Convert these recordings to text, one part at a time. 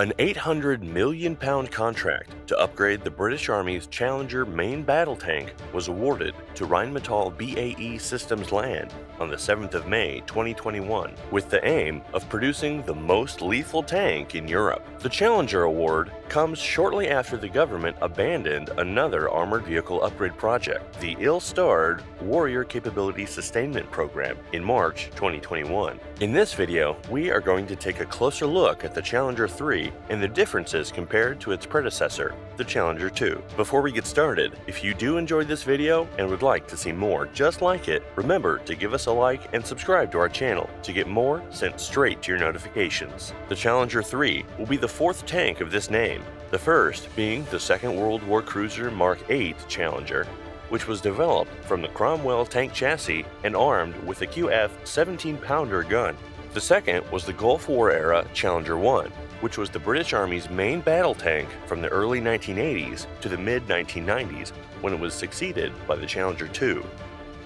An 800 million pound contract to upgrade the British Army's Challenger main battle tank was awarded to Rheinmetall BAE Systems Land on the 7th of May 2021 with the aim of producing the most lethal tank in Europe. The Challenger Award comes shortly after the government abandoned another armored vehicle upgrade project, the ill-starred Warrior Capability Sustainment Program, in March 2021. In this video, we are going to take a closer look at the Challenger 3 and the differences compared to its predecessor, the Challenger 2. Before we get started, if you do enjoy this video and would like to see more just like it, remember to give us a like and subscribe to our channel to get more sent straight to your notifications. The Challenger 3 will be the fourth tank of this name, the first being the Second World War Cruiser Mark 8 Challenger, which was developed from the Cromwell tank chassis and armed with a QF 17-pounder gun. The second was the Gulf War era Challenger 1, which was the British Army's main battle tank from the early 1980s to the mid 1990s when it was succeeded by the Challenger 2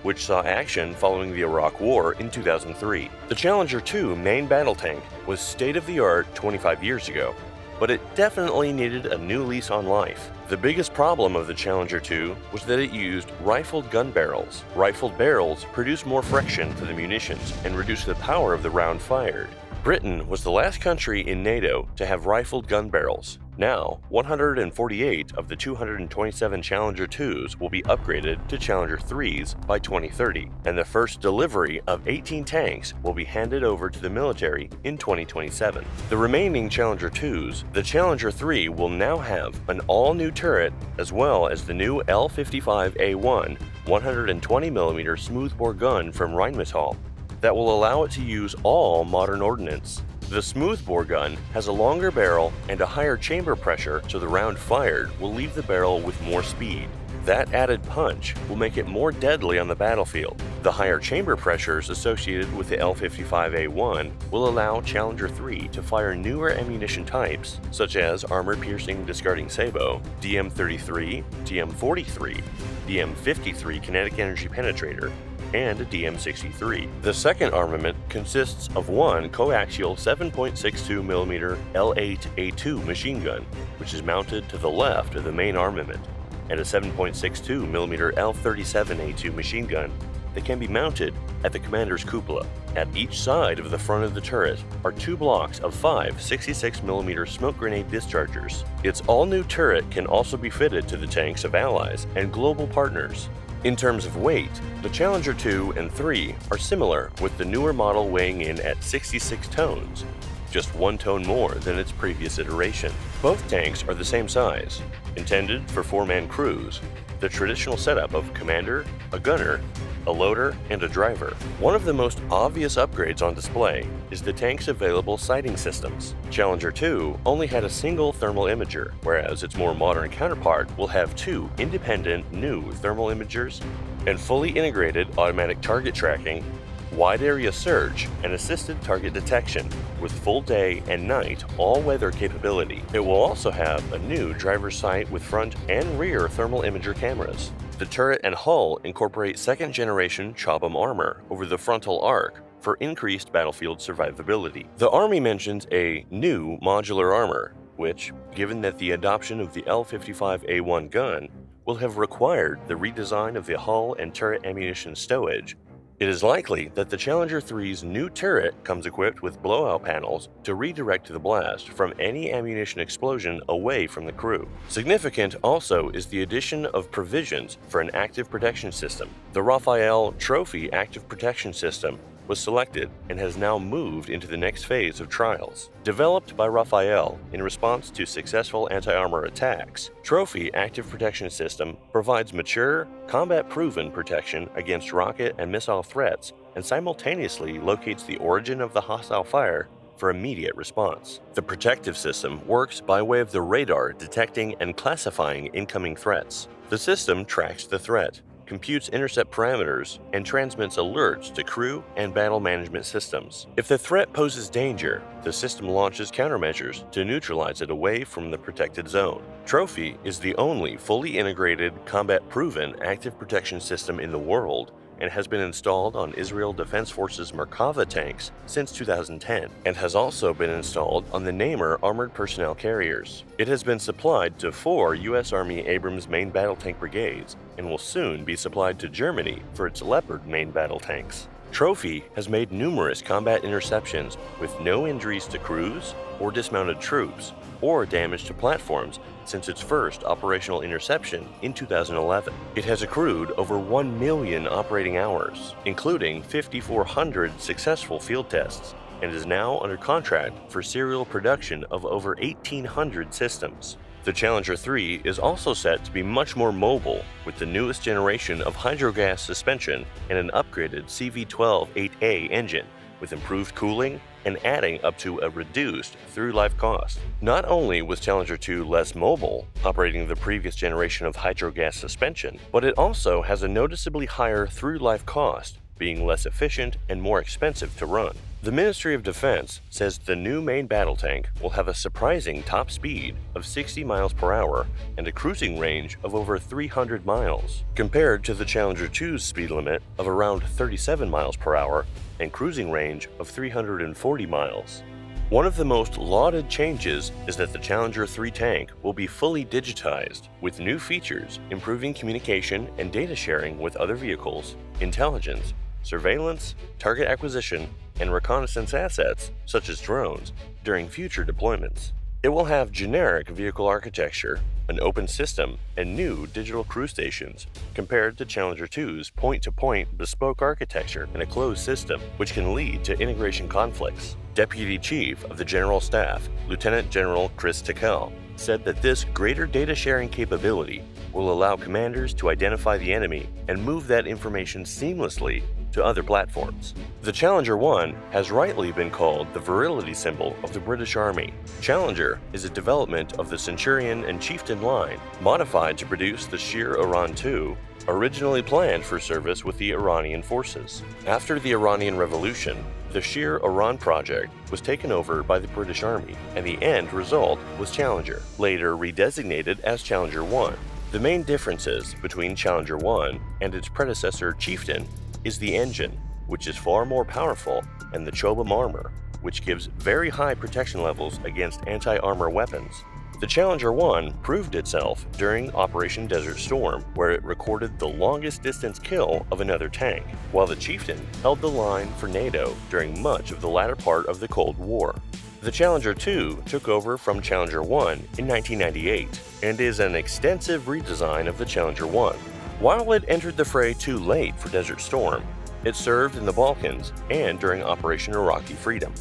which saw action following the Iraq War in 2003. The Challenger 2 main battle tank was state of the art 25 years ago, but it definitely needed a new lease on life. The biggest problem of the Challenger 2 was that it used rifled gun barrels. Rifled barrels produce more friction for the munitions and reduce the power of the round fired. Britain was the last country in NATO to have rifled gun barrels. Now, 148 of the 227 Challenger 2s will be upgraded to Challenger 3s by 2030, and the first delivery of 18 tanks will be handed over to the military in 2027. The remaining Challenger 2s, the Challenger 3 will now have an all-new turret as well as the new L55A1 120mm smoothbore gun from Rheinmetall that will allow it to use all modern ordnance. The smoothbore gun has a longer barrel and a higher chamber pressure so the round fired will leave the barrel with more speed. That added punch will make it more deadly on the battlefield. The higher chamber pressures associated with the L55A1 will allow Challenger 3 to fire newer ammunition types, such as armor-piercing discarding sabot, DM33, DM43, DM53 kinetic energy penetrator, and a DM63. The second armament consists of one coaxial 7.62mm L8A2 machine gun, which is mounted to the left of the main armament, and a 7.62mm L37A2 machine gun that can be mounted at the commander's cupola. At each side of the front of the turret are two blocks of five 66mm smoke grenade dischargers. Its all-new turret can also be fitted to the tanks of allies and global partners. In terms of weight, the Challenger 2 and 3 are similar with the newer model weighing in at 66 tons, just one tone more than its previous iteration. Both tanks are the same size, intended for four-man crews, the traditional setup of commander, a gunner, a loader, and a driver. One of the most obvious upgrades on display is the tank's available sighting systems. Challenger 2 only had a single thermal imager, whereas its more modern counterpart will have two independent new thermal imagers and fully integrated automatic target tracking wide area search, and assisted target detection with full day and night all-weather capability. It will also have a new driver's sight with front and rear thermal imager cameras. The turret and hull incorporate second-generation Chobham armor over the frontal arc for increased battlefield survivability. The Army mentions a new modular armor, which, given that the adoption of the L55A1 gun will have required the redesign of the hull and turret ammunition stowage, it is likely that the Challenger 3's new turret comes equipped with blowout panels to redirect the blast from any ammunition explosion away from the crew. Significant also is the addition of provisions for an active protection system. The Rafael Trophy Active Protection System was selected and has now moved into the next phase of trials. Developed by Rafael in response to successful anti-armor attacks, Trophy Active Protection System provides mature, combat-proven protection against rocket and missile threats and simultaneously locates the origin of the hostile fire for immediate response. The protective system works by way of the radar detecting and classifying incoming threats. The system tracks the threat, computes intercept parameters, and transmits alerts to crew and battle management systems. If the threat poses danger, the system launches countermeasures to neutralize it away from the protected zone. Trophy is the only fully integrated, combat-proven active protection system in the world and has been installed on Israel Defense Forces Merkava tanks since 2010 and has also been installed on the Namer armored personnel carriers. It has been supplied to four U.S. Army Abrams main battle tank brigades and will soon be supplied to Germany for its Leopard main battle tanks. Trophy has made numerous combat interceptions with no injuries to crews or dismounted troops or damage to platforms since its first operational interception in 2011. It has accrued over 1 million operating hours, including 5,400 successful field tests, and is now under contract for serial production of over 1,800 systems. The Challenger 3 is also set to be much more mobile with the newest generation of hydrogas suspension and an upgraded CV12-8A engine with improved cooling and adding up to a reduced through-life cost. Not only was Challenger 2 less mobile, operating the previous generation of hydrogas suspension, but it also has a noticeably higher through-life cost, being less efficient and more expensive to run. The Ministry of Defense says the new main battle tank will have a surprising top speed of 60 miles per hour and a cruising range of over 300 miles, compared to the Challenger 2's speed limit of around 37 miles per hour and cruising range of 340 miles. One of the most lauded changes is that the Challenger 3 tank will be fully digitized, with new features improving communication and data sharing with other vehicles, intelligence, surveillance, target acquisition, and reconnaissance assets, such as drones, during future deployments. It will have generic vehicle architecture, an open system, and new digital crew stations, compared to Challenger 2's point-to-point bespoke architecture and a closed system, which can lead to integration conflicts. Deputy Chief of the General Staff, Lieutenant General Chris Tickell, said that this greater data sharing capability will allow commanders to identify the enemy and move that information seamlessly to other platforms. The Challenger 1 has rightly been called the virility symbol of the British Army. Challenger is a development of the Centurion and Chieftain line, modified to produce the Shir Iran 2, originally planned for service with the Iranian forces. After the Iranian Revolution, the Shir Iran project was taken over by the British Army, and the end result was Challenger, later redesignated as Challenger 1. The main differences between Challenger 1 and its predecessor Chieftain is the engine, which is far more powerful, and the Chobham armor, which gives very high protection levels against anti-armor weapons. The Challenger 1 proved itself during Operation Desert Storm, where it recorded the longest distance kill of another tank, while the Chieftain held the line for NATO during much of the latter part of the Cold War. The Challenger 2 took over from Challenger 1 in 1998 and is an extensive redesign of the Challenger 1, while it entered the fray too late for Desert Storm, it served in the Balkans and during Operation Iraqi Freedom.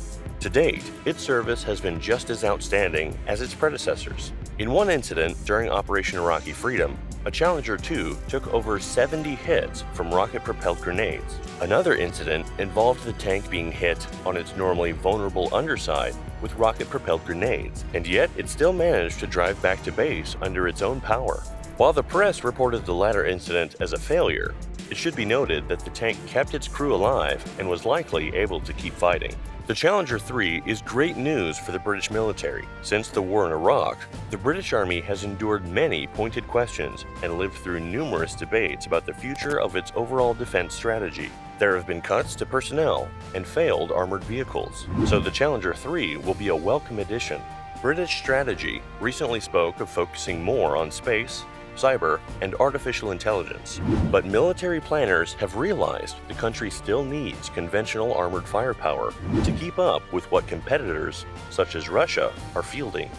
To date, its service has been just as outstanding as its predecessors. In one incident during Operation Iraqi Freedom, a Challenger 2 took over 70 hits from rocket-propelled grenades. Another incident involved the tank being hit on its normally vulnerable underside with rocket-propelled grenades, and yet it still managed to drive back to base under its own power. While the press reported the latter incident as a failure, it should be noted that the tank kept its crew alive and was likely able to keep fighting. The Challenger 3 is great news for the British military. Since the war in Iraq, the British Army has endured many pointed questions and lived through numerous debates about the future of its overall defense strategy. There have been cuts to personnel and failed armored vehicles, so the Challenger 3 will be a welcome addition. British strategy recently spoke of focusing more on space, cyber, and artificial intelligence. But military planners have realized the country still needs conventional armored firepower to keep up with what competitors, such as Russia, are fielding,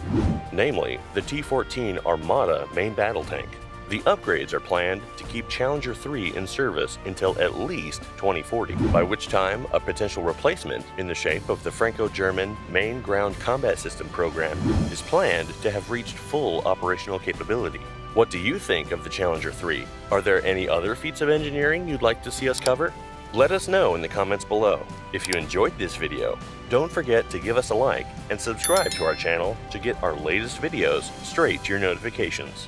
namely the T-14 Armata main battle tank. The upgrades are planned to keep Challenger 3 in service until at least 2040, by which time a potential replacement in the shape of the Franco-German Main Ground Combat System program is planned to have reached full operational capability. What do you think of the Challenger 3? Are there any other feats of engineering you'd like to see us cover? Let us know in the comments below. If you enjoyed this video, don't forget to give us a like and subscribe to our channel to get our latest videos straight to your notifications.